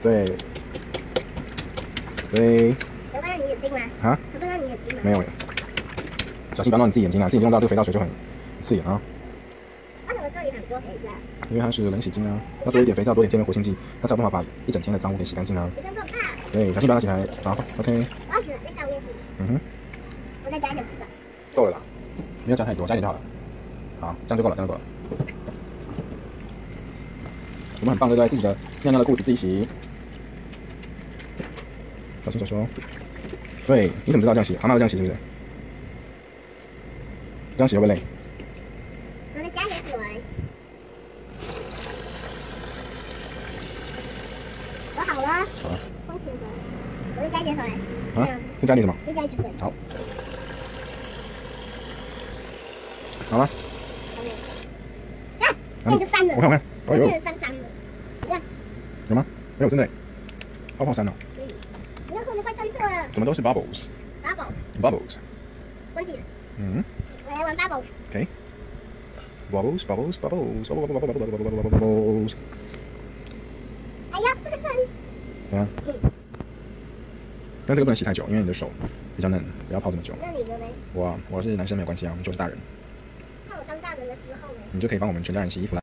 对，对，有看到你眼睛吗？啊，有看到你眼睛吗？没有耶，小心不要弄你自己眼睛啊！自己弄到这个肥皂水就很刺眼啊。为什么这里很多肥皂？因为它是冷洗精啊，要多一点肥皂，多一点界面活性剂，它才有办法把一整天的脏污给洗干净啊。你真可怕！对，小心不要拿起来。好，OK，我要洗在上面是不是？嗯哼，我再加一点肥皂。够了啦，不要加太多，加一点就好了。好，这样就够了，这样就够了。我们很棒，对不对？自己的尿尿的裤子自己洗，小熊小心哦。对，你怎么知道这样洗？蛤蟆都这样洗是不是？这样洗会不会累？我再加点水。我好了，好了，我再加一点水。啊，再加点什么？再加一点水。好，好吗？啊，那个翻了。我看我看，哎呦，那个翻翻了。你看，有吗？没有，真的耶，泡泡山哦，嗯，你看裤子快穿错了。怎么都是 bubbles Bubbles，bubbles？关起来。嗯我来玩 Bubbles。，OK，bubbles bubbles bubbles bubbles bubbles bubbles，哎呀，这个酸。对啊。但这个不能洗太久，因为你的手比较嫩，不要泡这么久。那你的呢？我啊我是男生没有关系啊，我们就是大人，那我当大人的时候呢？你就可以帮我们全家人洗衣服啦。